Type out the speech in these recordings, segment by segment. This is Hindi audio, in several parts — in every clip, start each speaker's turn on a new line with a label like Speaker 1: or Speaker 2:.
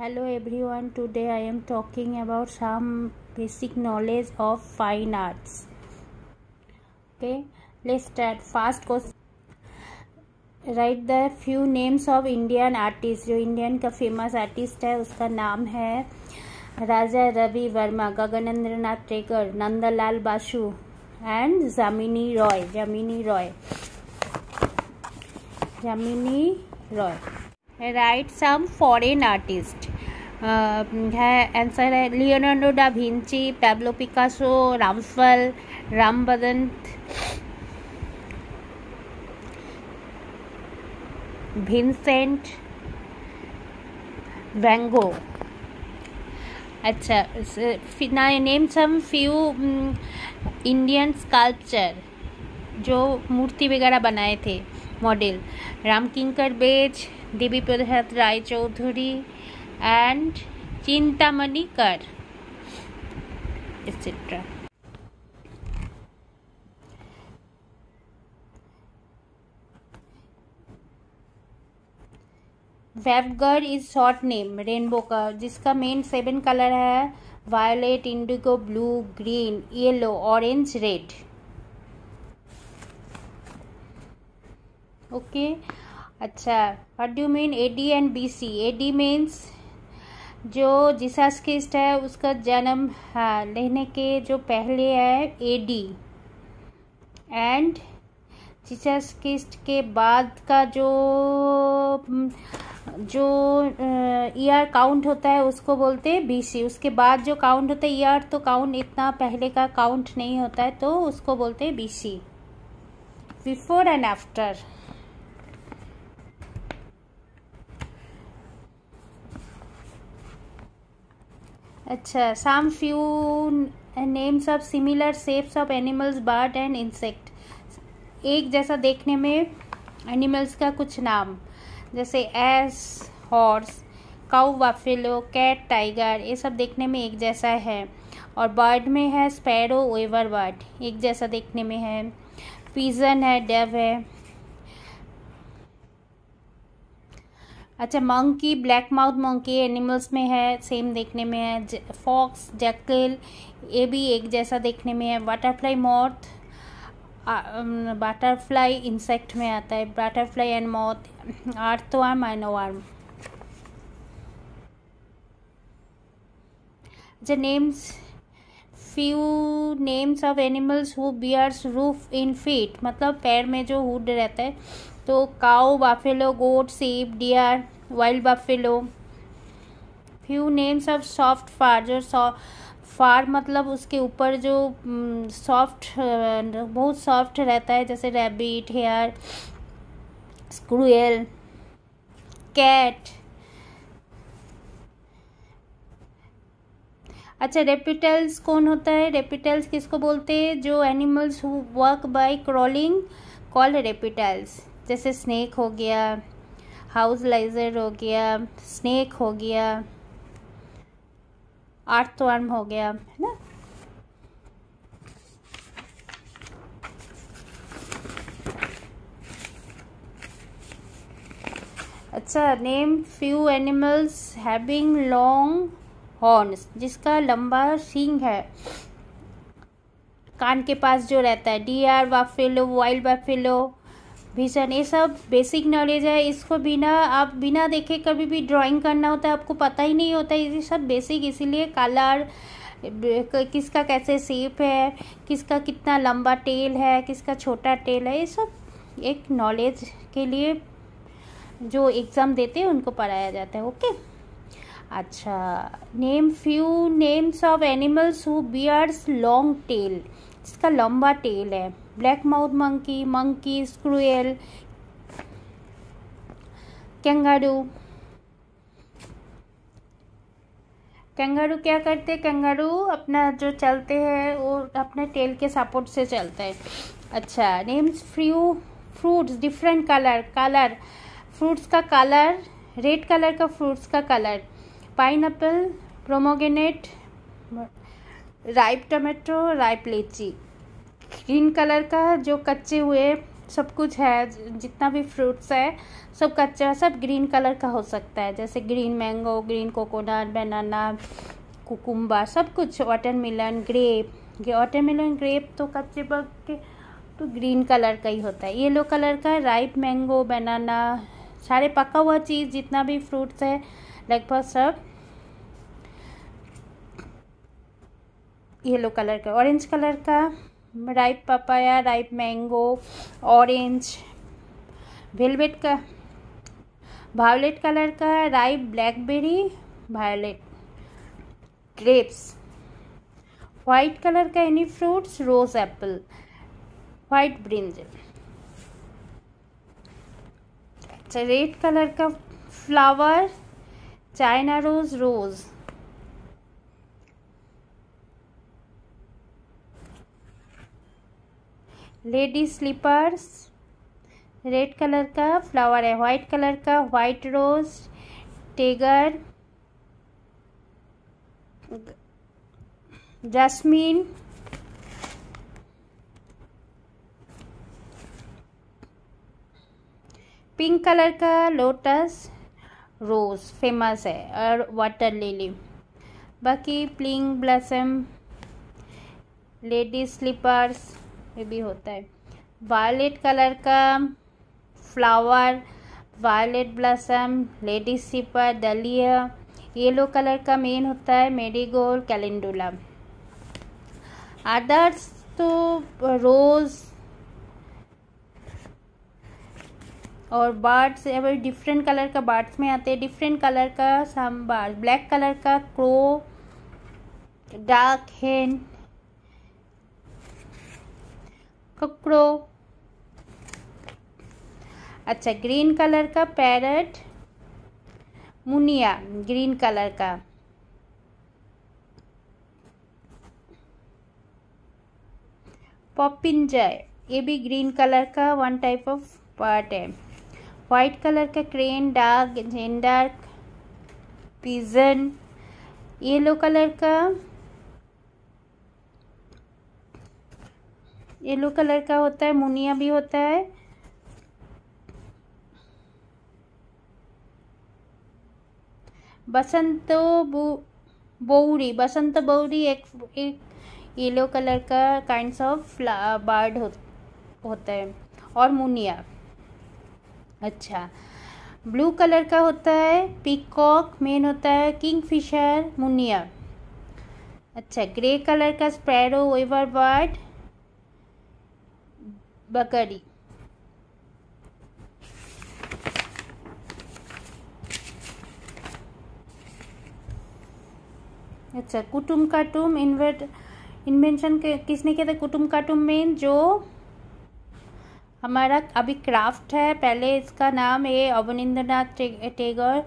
Speaker 1: Hello everyone today I am talking about some basic knowledge of fine arts okay let's fast question right the few names of Indian artist जो इंडियन का फ़ेमस आर्टिस्ट है उसका नाम है Raja Ravi Varma Gaganendra Nath Tagore Nandalal Basu and Jamini Roy Jamini Roy Jamini Roy right some foreign artist है आंसर है Leonardo da Vinci Pablo Picasso Raphael Rembrandt Vincent van Gogh अच्छा name some few Indian sculpture जो मूर्ति वगैरह बनाए थे model Ram Kinkar Baij Prasad Roy Chowdhury and Chintamani Kar etc. VIBGYOR is short name rainbow का जिसका मेन सेवन कलर है violet indigo blue green yellow orange red okay अच्छा what do mean A D and B C A D means जो जिसास क्रिस्ट है, उसका जन्म हाँ लेने के जो पहले है A D and Jesus Christ के बाद का जो जो ईयर काउंट होता है, उसको बोलते हैं बीसी उसके बाद जो काउंट होता है ईयर तो काउंट इतना पहले का काउंट नहीं होता है तो उसको बोलते हैं बीसी बिफोर एंड आफ्टर अच्छा some few names of similar shapes of animals bird and insect एक जैसा देखने में एनिमल्स का कुछ नाम, जैसे as horse cow buffalo cat tiger ये सब देखने में एक जैसा है। और बर्ड में है स्पैरो वेवर बर्ड एक जैसा देखने में है। पीजन है डेव है। अच्छा monkey black mouth monkey animals में है सेम देखने में है फॉक्स जैकल ये भी एक जैसा देखने में है बटरफ्लाई मॉथ बटरफ्लाई इंसेक्ट में आता है butterfly and moth earthworm and worm अच्छा names few names of animals who bears hoof in feet मतलब पैर में जो हुड रहता है तो cow buffalo, goat sheep, deer, wild buffalo. Few names of soft fur, जो फार मतलब उसके ऊपर जो सॉफ्ट बहुत सॉफ्ट रहता है, जैसे रैबिट, हेयर, स्क्रूएल, कैट। अच्छा रेपिटल्स कौन होता है? रेपिटल्स किसको बोलते हैं? जो animals who work by crawling called reptiles. जैसे स्नेक हो गया हाउस लाइजर हो गया स्नेक हो गया आर्थवर्म हो गया, है ना? अच्छा name few animals having long horns जिसका लंबा सींग है। कान के पास जो रहता है deer buffalo wild buffalo bison ये सब बेसिक नॉलेज है। इसको बिना, आप बिना देखे कभी भी ड्राइंग करना होता है, आपको पता ही नहीं होता ये सब बेसिक इसीलिए कलर किसका कैसे शेप है, किसका कितना लंबा टेल है, किसका छोटा टेल है, ये सब एक नॉलेज के लिए जो एग्ज़ाम देते हैं, उनको पढ़ाया जाता है। ओके अच्छा name few names of animals who bears long tail जिसका लंबा टेल है। Black mouth monkey monkey squirrel kangaroo kangaroo क्या करते हैं? कैंगारू अपना जो चलते हैं, वो अपने टेल के सपोर्ट से चलते हैं। अच्छा names फ्रू fruits different colour colour fruits का कलर रेड कलर का फ्रूट्स का colour pineapple pomegranate ripe tomato ripe lychee green colour का, जो कच्चे हुए सब कुछ है, जितना भी फ्रूट्स है, सब कच्चा, सब ग्रीन कलर का हो सकता है। जैसे green mango green coconut banana cucumber सब कुछ वाटर मिलन ग्रेप ये वाटर मिलन ग्रेप तो कच्चे पक के तो ग्रीन कलर का ही होता है। येलो कलर का राइप मैंगो बनाना सारे पका हुआ चीज़, जितना भी फ्रूट्स है, लगभग सब येलो कलर का। ऑरेंज कलर का ripe papaya ripe mango orange velvet का वायोलेट कलर का ripe blackberry violet grapes white colour का any fruits rose apple white brinjal अच्छा रेड कलर का flower China rose rose lady slippers, red colour का फ्लावर है वाइट कलर का वाइट रोज, टेगर, जैस्मीन, पिंक कलर का लोटस रोज, फ़ेमस है, और वाटर लिली। बाकी प्लिंग ब्लसम, लेडी स्लीपर्स ये भी होता है। वायलेट कलर का flower violet blossom lady slipper dahlia yellow colour का मेन होता है मेरीगोल्ड कैलेंडुला अदर्स तो रोज़ और बार्ड्स अभी डिफरेंट कलर का बार्ड्स में आते हैं। डिफरेंट कलर का सम बार्ड ब्लैक कलर का क्रो डार्क हेन कक्रो अच्छा ग्रीन कलर का पैरट, मुनिया, ग्रीन कलर का। पॉपिंजर ये भी ग्रीन कलर का वन टाइप ऑफ़ पार्ट है। वाइट कलर का क्रेन डार्क जेंडर पिजन येलो कलर का। येलो कलर का होता है मुनिया भी होता है। बसंत बौरी बसंत बौरी एक एक येलो कलर का काइंड्स ऑफ़ बर्ड हो, होता है। और मुनिया। अच्छा। ब्लू कलर का होता है पिकॉक मेन होता है किंग फिशर मुनिया। अच्छा ग्रे कलर का स्पैरो वेवर बर्ड बकरी। अच्छा कुटुम काटुम इन्वर्ट इन्वेंशन किसने किया था? कुटुम काटुम में जो हमारा अभी क्राफ्ट है। पहले इसका नाम है अवनिंद्रनाथ टेगर,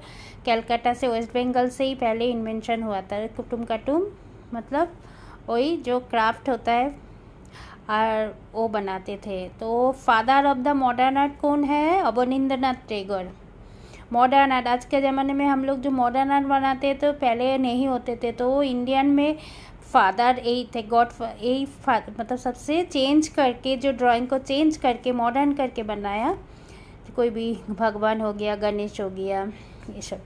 Speaker 1: कैलकाटा से वेस्ट बंगाल से ही पहले इन्वेंशन हुआ था। कुटुम काटुम मतलब वही जो क्राफ्ट होता है। और वो बनाते थे। तो father of the modern art कौन है? अवनिंद्रनाथ टेगर। मॉडर्न आर्ट आज के ज़माने में हम लोग जो मॉडर्न आर्ट बनाते तो पहले नहीं होते थे। तो इंडियन में फादर यही थे गॉड यही मतलब सबसे चेंज करके, जो ड्राइंग को चेंज करके मॉडर्न करके बनाया। कोई भी भगवान हो गया, गणेश हो गया, ये सब।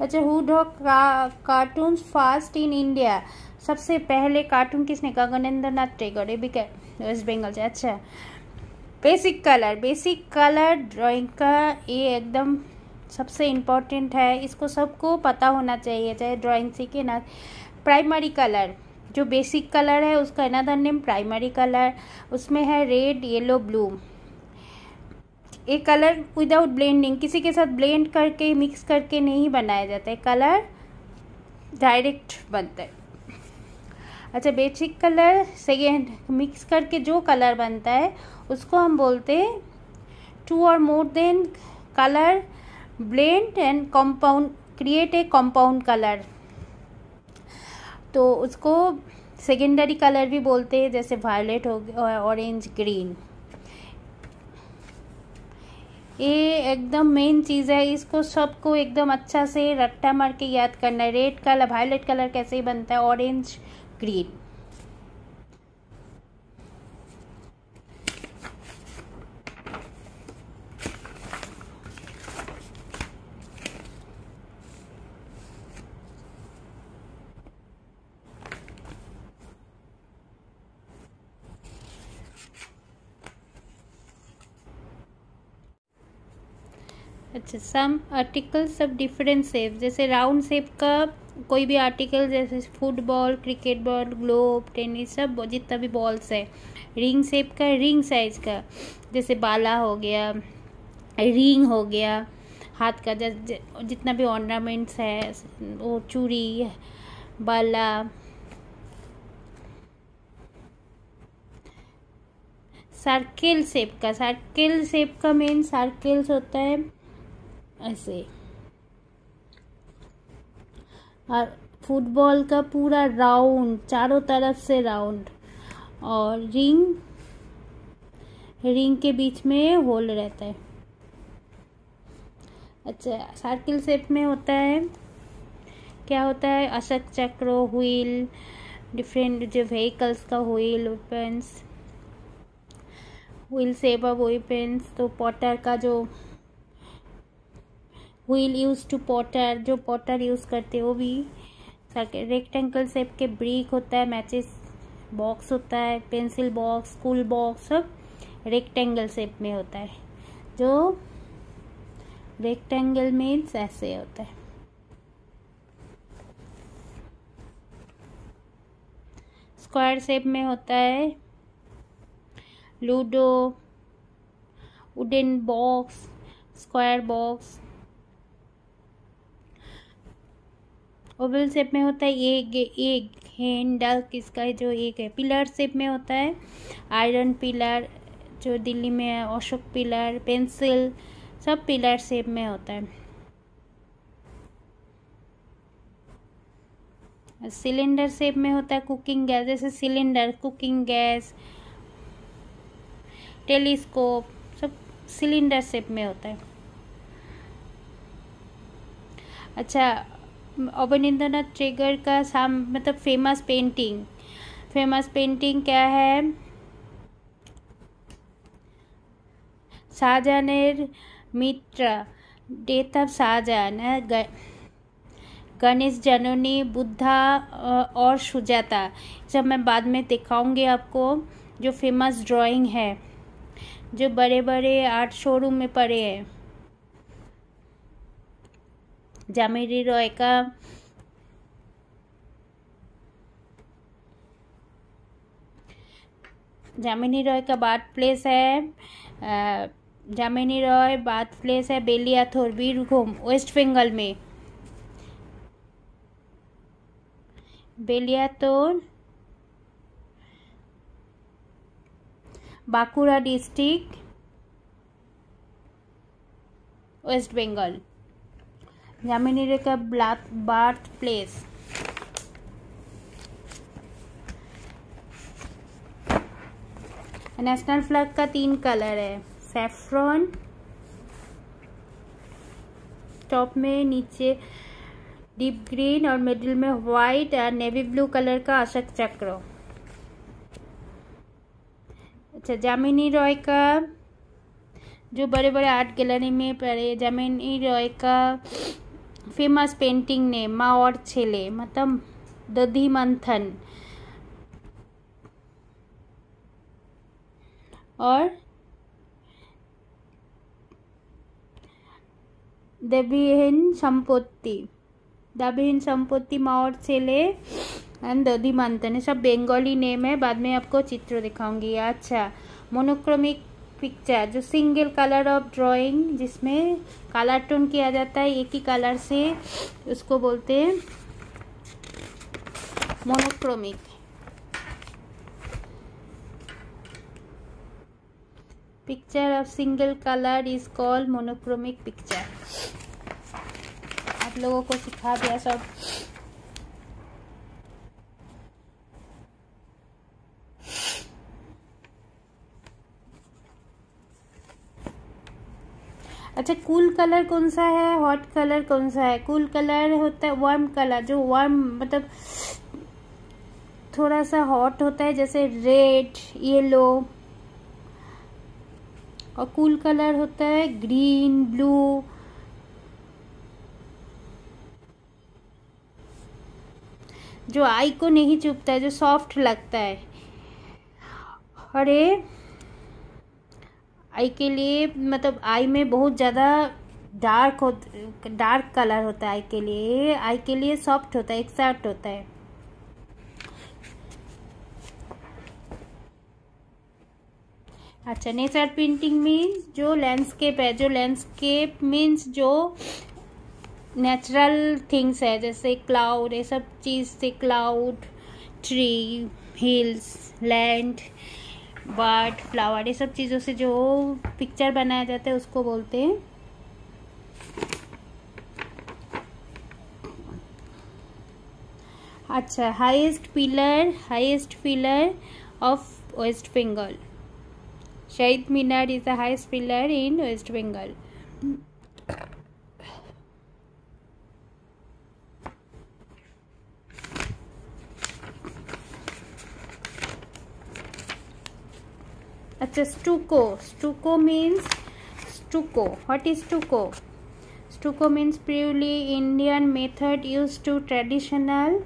Speaker 1: अच्छा हु डॉ कार्टून्स फास्ट इन इंडिया सबसे पहले कार्टून किसने कहा? गणेंद्र नाथ क्या? वेस्ट बंगाल से। अच्छा। Basic colour basic colour drawing का ये एकदम सबसे इम्पोर्टेंट है। इसको सबको पता होना चाहिए, चाहे ड्राइंग सीखे ना। प्राइमरी कलर जो बेसिक कलर है, उसका अनदर नेम प्राइमरी कलर उसमें है रेड येलो ब्लू एक कलर विदाउट ब्लेंडिंग किसी के साथ ब्लेंड करके मिक्स करके नहीं बनाया जाता है। कलर डायरेक्ट बनता है। अच्छा बेसिक कलर सेकेंड मिक्स करके जो कलर बनता है, उसको हम बोलते हैं टू और more than colour blend and compound create a compound colour तो उसको सेकेंडरी कलर भी बोलते हैं, जैसे वायलेट हो गया ऑरेंज ग्रीन ये एकदम मेन चीज़ है, इसको सबको एकदम अच्छा से रट्टा मार के याद करना है। रेड कलर वायलेट कलर कैसे बनता है? ऑरेंज ग्रीन अच्छा सम आर्टिकल्स सब डिफरेंट शेप जैसे राउंड शेप का कोई भी आर्टिकल जैसे football cricket ball globe tennis सब जितना भी बॉल्स है। रिंग शेप का रिंग साइज़ का, जैसे बाला हो गया रिंग हो गया, हाथ का जितना भी ऑर्नामेंट्स है, वो चूड़ी, बाला। सर्किल शेप का सर्किल शेप का मेन सर्किल्स होता है। ऐसे। और फुटबॉल का पूरा राउंड, चारों तरफ़ से राउंड। और रिंग रिंग के बीच में होल रहता है। अच्छा सर्किल शेप में होता है। क्या होता है? अशक चक्र, व्हील, डिफरेंट जो व्हीकल्स का wheel weapons wheel shape of weapons तो पॉटर का जो व्हील यूज़ टू पॉटर जो पॉटर यूज़ करते वो भी रेक्टेंगल शेप के ब्रिक होता है मैचेस बॉक्स होता है पेंसिल बॉक्स स्कूल बॉक्स सब रेक्टेंगल शेप में होता है, जो रेक्टेंगल मीन्स ऐसे होता है। स्क्वायर शेप में होता है ludo wooden box square box oval shape में होता है एक एक हैंडल किसका जो एक है। पिलर शेप में होता है, आयरन पिलर जो दिल्ली में है, अशोक पिलर, पेंसिल, सब पिलर शेप में होता है। सिलेंडर शेप में होता है कुकिंग गैस, जैसे सिलेंडर, कुकिंग गैस, टेलीस्कोप, सब सिलेंडर शेप में होता है। अच्छा अवनिंद्रनाथ ट्रेगर का साम मतलब फ़ेमस पेंटिंग फ़ेमस पेंटिंग क्या है? शाहजहान मित्र, डेथ ऑफ़ शाहजहान गणेश जननी, बुद्धा और सुजाता। सब मैं बाद में दिखाऊँगी आपको, जो फ़ेमस ड्राइंग है, जो बड़े बड़े आर्ट शोरूम में पड़े हैं। रॉय का जामिनी रॉय का बात प्लेस है जामिनी रॉय बात प्लेस है बेलिया बेलियाथोर बीरभूम वेस्ट बंगाल में बेलियातोर बांकुड़ा डिस्ट्रिक्ट वेस्ट बंगाल यामिनी रेखा ब्लाथ बार्थ प्लेस नेशनल फ्लैग का तीन कलर है. सेफ्रॉन टॉप में नीचे डीप ग्रीन और मिडिल में व्हाइट और नेवी ब्लू कलर का अशोक चक्र. अच्छा जामिनी रॉय का जो बड़े बड़े आर्ट गैलरी में पड़े जामिनी रॉय का फ़ेमस पेंटिंग ने और छेले मतलब दधी मंथन और देवीहीन संपत्ति। देवीहीन संपत्ति, माँ और छेले एंड दधी मंथन सब बंगाली नेम है। बाद में आपको चित्र दिखाऊँगी। अच्छा मोनोक्रोमिक पिक्चर जो सिंगल कलर ऑफ़ ड्राइंग जिसमें कलर टोन किया जाता है, एक ही कलर से उसको बोलते हैं monochromic picture of single colour is called monochromic picture आप लोगों को सिखा दिया सब। अच्छा कूल कलर कौन सा है? हॉट कलर कौन सा है? कूल कलर होता है वार्म कलर जो वार्म मतलब थोड़ा सा हॉट होता है, जैसे रेड येलो और कूल कलर होता है ग्रीन ब्लू जो आई को नहीं चुभता है, जो सॉफ्ट लगता है। ये आई के लिए मतलब आई में बहुत ज़्यादा डार्क हो डार्क कलर होता है आई के लिए। आई के लिए सॉफ्ट होता है एक्सैक्ट होता है। अच्छा नेचर पेंटिंग मीन्स जो लैंडस्केप है, जो लैंडस्केप मीन्स जो नेचुरल थिंग्स है, जैसे क्लाउड ये सब चीज़ से cloud tree hills land bird flower, ये सब चीज़ों से जो पिक्चर बनाया जाता है, उसको बोलते हैं। अच्छा highest pillar highest pillar of west Bengal Shaheed Minar is the highest pillar in west Bengal अच्छा stucco stucco means stucco what is stucco stucco means purely Indian method use to traditional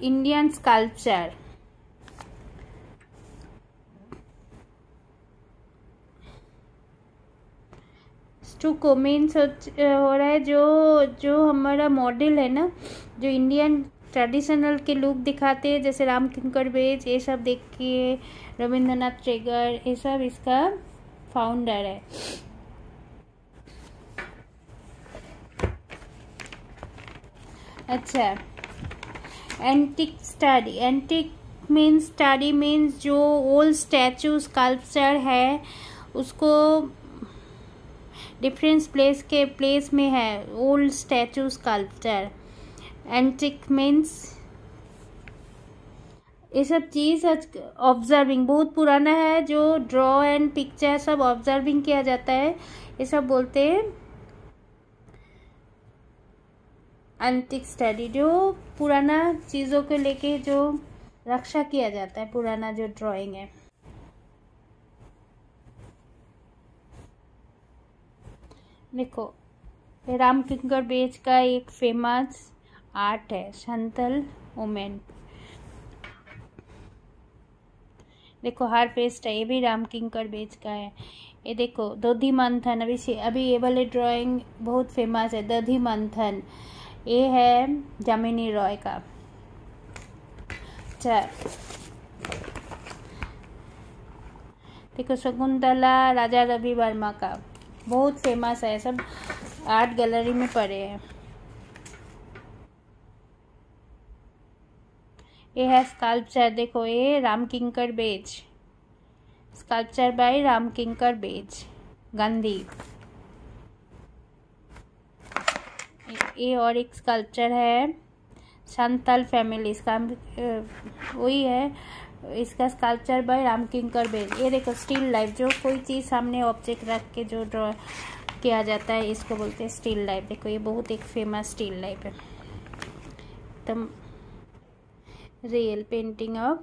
Speaker 1: Indian sculpture stucco means हो रहा है, जो जो हमारा मॉडल है ना, जो इंडियन ट्रेडिशनल के लुक दिखाते हैं, जैसे राम किंकर बेज, ये सब देख के रविंद्रनाथ ट्रेगर ये सब इसका फाउंडर है। अच्छा antique study antique means study means जो ओल्ड स्टैचू स्कल्पचर है, उसको डिफरेंस प्लेस के प्लेस में है old statue sculpture antique means ये सब चीज़ आज ऑब्जर्विंग बहुत पुराना है, जो ड्रॉ एंड पिक्चर सब ऑब्जर्विंग किया जाता है, ये सब बोलते हैं एंटिक स्टडी जो पुराना चीज़ों को लेके जो रक्षा किया जाता है, पुराना जो ड्राइंग है। देखो राम किंकर बेच का एक फ़ेमस आर्ट है, संतल वुमेन देखो, हार पेस्ट है ये भी राम किंकर बेच का है। ये देखो, दधी मंथन, अभी अभी ये वाले ड्राइंग बहुत फ़ेमस है, दधी मंथन। ये है जामिनी रॉय का। अच्छा देखो, शकुंतला, राजा रवि वर्मा का। बहुत फ़ेमस है, सब आर्ट गैलरी में पड़े हैं। ये है स्कल्पचर देखो ये राम किंकर बेज। स्कल्पचर बाय राम किंकर बेज गांधी ये और एक स्कल्पचर है संतल फैमिली इसका वही है। इसका स्कल्पचर बाय राम किंकर बेज। ये देखो स्टील लाइफ जो कोई चीज़ सामने ऑब्जेक्ट रख के जो ड्रॉ किया जाता है, इसको बोलते हैं स्टील लाइफ देखो, ये बहुत एक फ़ेमस स्टील लाइफ है। एकदम real painting of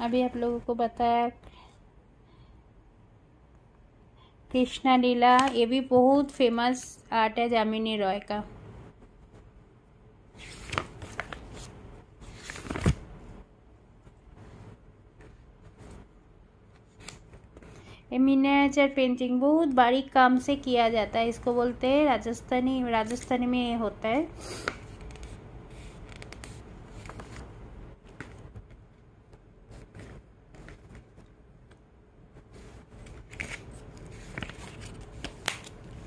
Speaker 1: अभी आप लोगों को बताया कृष्णा लीला ये भी बहुत फ़ेमस आर्ट है जामिनी रॉय का। मिनिएचर पेंटिंग बहुत बारीक काम से किया जाता है इसको बोलते हैं राजस्थानी राजस्थानी में होता है।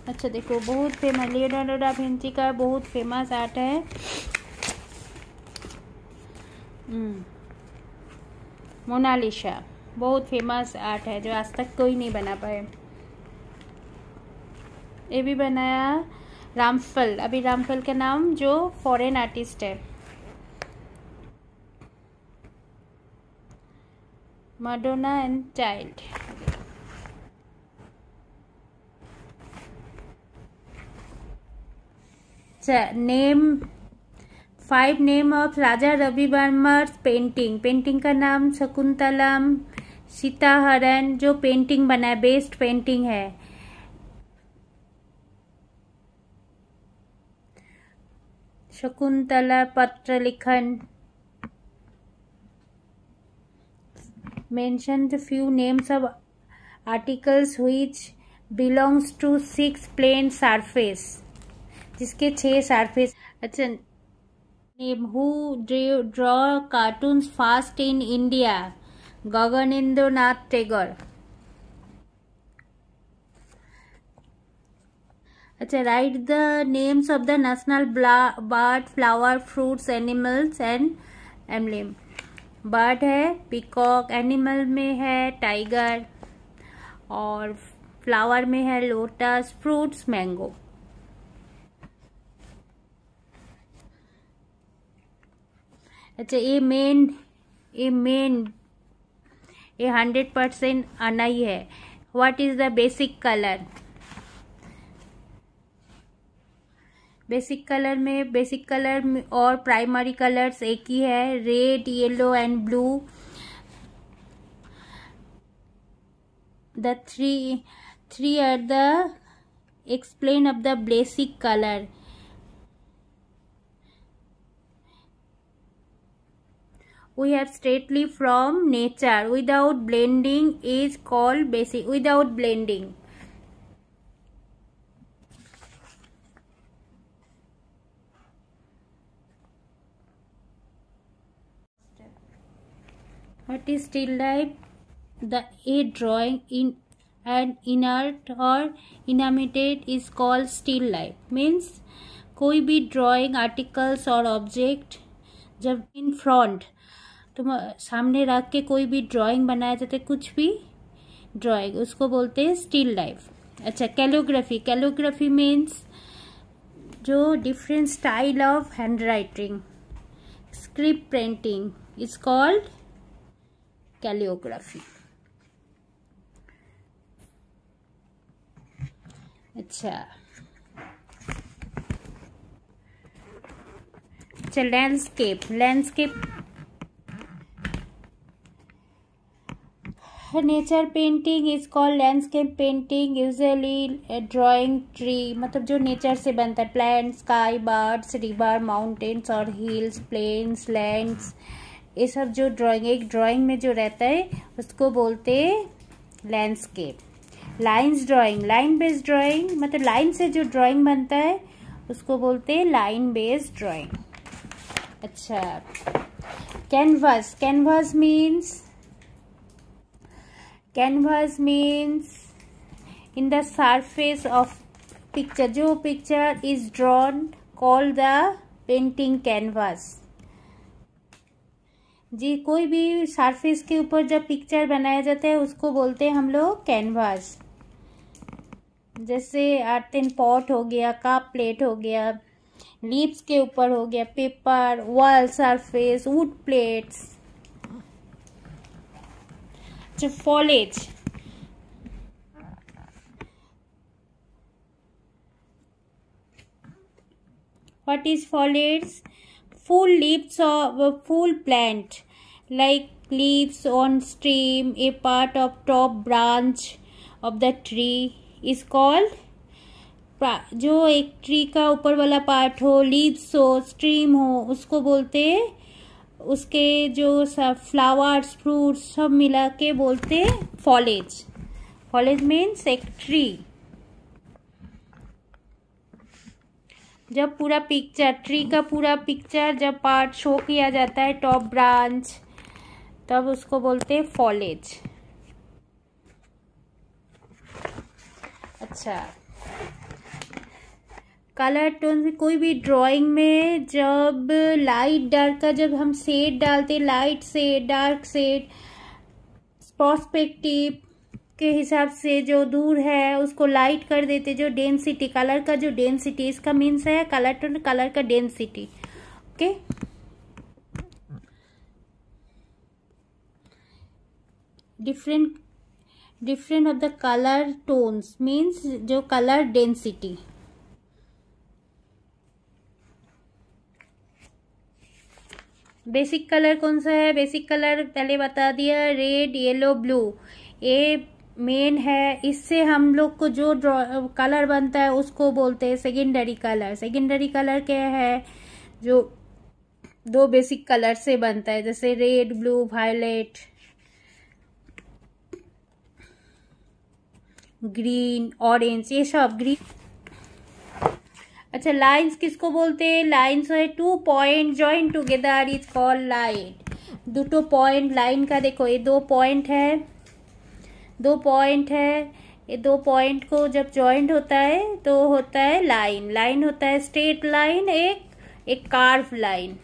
Speaker 1: अच्छा देखो बहुत फ़ेमस लियोनार्डो डा विंची का बहुत फ़ेमस आर्ट है। हम्म, मोनालिसा बहुत फ़ेमस आर्ट है, जो आज तक कोई नहीं बना पाए। ये भी बनाया रामफल। अभी रामफल का नाम जो फॉरेन आर्टिस्ट है। Madonna and child name five name of Raja Ravi Varma painting painting का नाम शकुंतलम सीताहरण जो पेंटिंग बना है बेस्ट पेंटिंग है। शकुंतला पत्र लिखन mentioned few names of articles which belongs to six plane surface, जिसके छह सरफेस अच्छा name who draw cartoons first in India Gaganendra Nath Tagore अच्छा right the names of the national bird flower fruits animals and emblem bird है पिकॉक एनिमल में है टाइगर और फ्लावर में है लोटस फ्रूट्स मैंगो अच्छा ये मेन ये मेन ये हंड्रेड परसेंट आना ही। है what is the basic colour basic colour में बेसिक कलर और प्राइमरी कलर्स एक ही है red yellow and blue the three three are the explain of the basic colour we have straightly from nature without blending is called basic without blending what is still life the a drawing in an inert or inanimate is called still life means कोई भी ड्राइंग आर्टिकल्स और ऑब्जेक्ट जब इन फ्रंट तुम सामने रख के कोई भी ड्राइंग बनाया जाता है कुछ भी ड्राइंग उसको बोलते हैं स्टिल लाइफ अच्छा कैलोग्राफी कैलोग्राफी मीन्स जो different style of hand writing script printing is called calligraphy अच्छा। अच्छा landscape landscape nature painting is called landscape painting usually drawing tree मतलब जो नेचर से बनता है plant sky birds river mountains और हिल्स प्लेन्स लैंड्स ये सब जो ड्राइंग एक ड्राइंग में जो रहता है, उसको बोलते landscape lines drawing line based drawing मतलब लाइन से जो ड्राइंग बनता है, उसको बोलते हैं लाइन बेस्ड ड्राइंग अच्छा। Canvas canvas means canvas means in the surface of picture जो picture is drawn call the painting canvas जी, कोई भी सरफेस के ऊपर जब पिक्चर बनाया जाता है, उसको बोलते हैं हम लोग कैनवास जैसे आर्टन पॉट हो गया कप प्लेट हो गया लीप्स के ऊपर हो गया paper wall surface wood plates जो foliage what is foliage full leaves of a full plant like leaves on stem a part of top branch of the tree is called जो एक ट्री का ऊपर वाला पार्ट हो लीव्स हो स्ट्रीम हो उसको बोलते उसके जो सब फ्लावर्स फ्रूट्स सब मिला के बोलते हैं फॉलेज फॉलेज मीन्स एक ट्री जब पूरा पिक्चर ट्री का पूरा पिक्चर जब पार्ट शो किया जाता है टॉप ब्रांच तब उसको बोलते हैं फॉलेज अच्छा. कलर टोन कोई भी ड्राइंग में जब लाइट डार्क का जब हम सेड डालते light shade dark shade perspective के हिसाब से जो दूर है, उसको लाइट कर देते जो डेंसिटी कलर का जो डेंसिटी इसका मीन्स है कलर टोन कलर का density okay different different of the colour tones means जो कलर डेंसिटी बेसिक कलर कौन सा है? बेसिक कलर पहले बता दिया रेड येलो ब्लू ये मेन है। इससे हम लोग को जो कलर बनता है, उसको बोलते हैं सेकेंडरी कलर सेकेंडरी कलर क्या है? जो दो बेसिक कलर से बनता है, जैसे red blue violet green orange ये सब ग्रीन अच्छा लाइंस किसको बोलते हैं? लाइंस है two point join together is call line दो पॉइंट लाइन का देखो, ये दो पॉइंट है, दो पॉइंट है, ये दो पॉइंट को जब ज्वाइंट होता है तो होता है लाइन लाइन होता है स्ट्रेट लाइन एक एक कार्व लाइन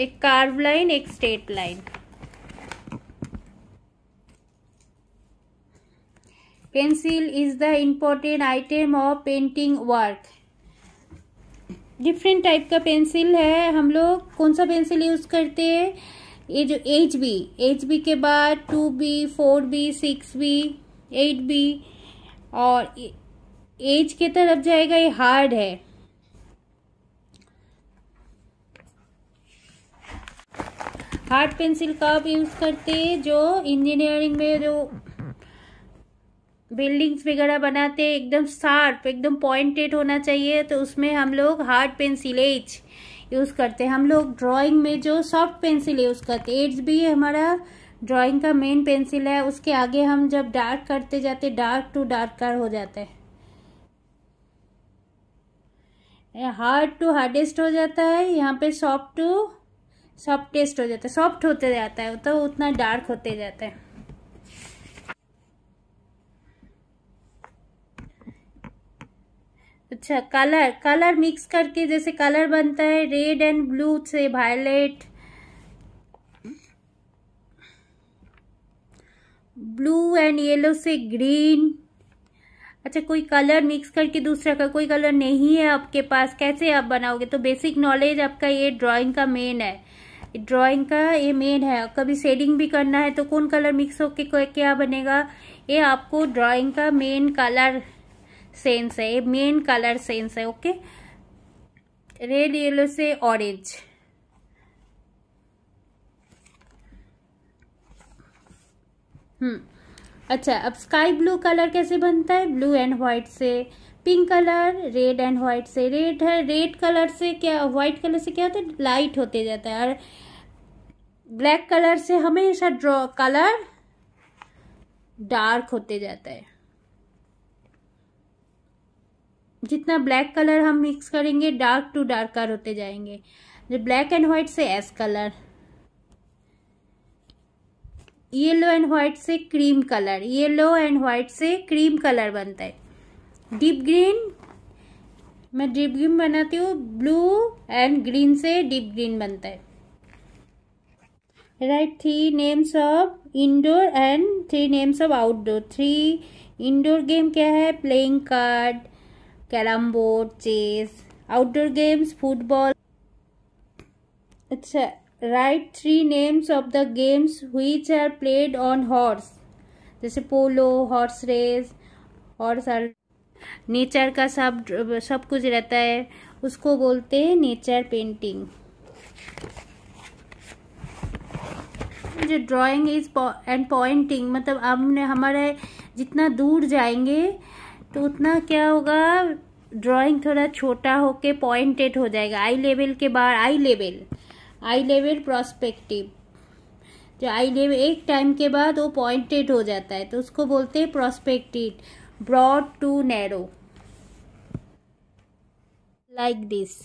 Speaker 1: एक कार्व लाइन एक straight line pencil is the important item of painting work different type का पेंसिल है। हम लोग कौन सा पेंसिल यूज़ करते हैं? ये जो एच बी एच बी के बाद two B four B six B eight B और एज के तरफ़ जाएगा, ये हार्ड है। हार्ड पेंसिल कब यूज़ करते जो इंजीनियरिंग में जो बिल्डिंग्स वगैरह बनाते, एकदम शार्प, एकदम पॉइंटेड होना चाहिए तो उसमें हम लोग हार्ड पेंसिल एज यूज़ करते हैं। हम लोग ड्राइंग में जो सॉफ्ट पेंसिल यूज़ करते हैं भी हमारा ड्राइंग का मेन पेंसिल है, उसके आगे हम जब डार्क करते जाते डार्क टू डार्कर हो जाता है। हार्ड टू हार्डेस्ट हो जाता है, यहाँ पे सॉफ्ट टू सॉफ्टेस्ट हो जाता है। सॉफ्ट होते जाता है तो उतना डार्क होते जाता है। अच्छा कलर कलर मिक्स करके जैसे कलर बनता है रेड एंड ब्लू से वायलेट ब्लू एंड येलो से ग्रीन अच्छा कोई कलर मिक्स करके दूसरा का, कोई कलर नहीं है आपके पास, कैसे आप बनाओगे? तो बेसिक नॉलेज आपका ये ड्राइंग का मेन है। ड्राइंग का ये मेन है। कभी शेडिंग भी करना है तो कौन कलर मिक्स होके क्या बनेगा? ये आपको ड्राइंग का मेन कलर सेंस है मेन कलर सेंस है ओके रेड येलो से ऑरेंज हम्म अच्छा अब स्काई ब्लू कलर कैसे बनता है? ब्लू एंड व्हाइट से pink colour red and white से रेड है. रेड कलर से क्या व्हाइट कलर से क्या होता है? लाइट होते जाता है. और ब्लैक कलर से हमेशा ड्रॉ कलर डार्क होते जाता है. जितना ब्लैक कलर हम मिक्स करेंगे डार्क टू डार्कर होते जाएँगे। ब्लैक एंड व्हाइट से ash colour yellow and white से cream colour yellow and white से क्रीम कलर बनता है। डीप ग्रीन मैं डीप ग्रीन बनाती हूँ। ब्लू एंड ग्रीन से डीप ग्रीन बनता है। Right three names of indoor and three names of outdoor three indoor game क्या है? Playing card carrom board, chess outdoor games football अच्छा right three names of the games which are played on horse जैसे polo horse race horse are nature का सब सब कुछ रहता है, उसको बोलते हैं नेचर पेंटिंग जो ड्राइंग इज़ एंड पॉइंटिंग मतलब हमने, हमारे जितना दूर जाएँगे तो उतना क्या होगा? ड्राइंग थोड़ा छोटा होके पॉइंटेड हो जाएगा। आई लेवल के बाद eye level eye level perspective जो आई लेवल एक टाइम के बाद वो पॉइंटेड हो जाता है। तो उसको बोलते हैं perspective broad to narrow like this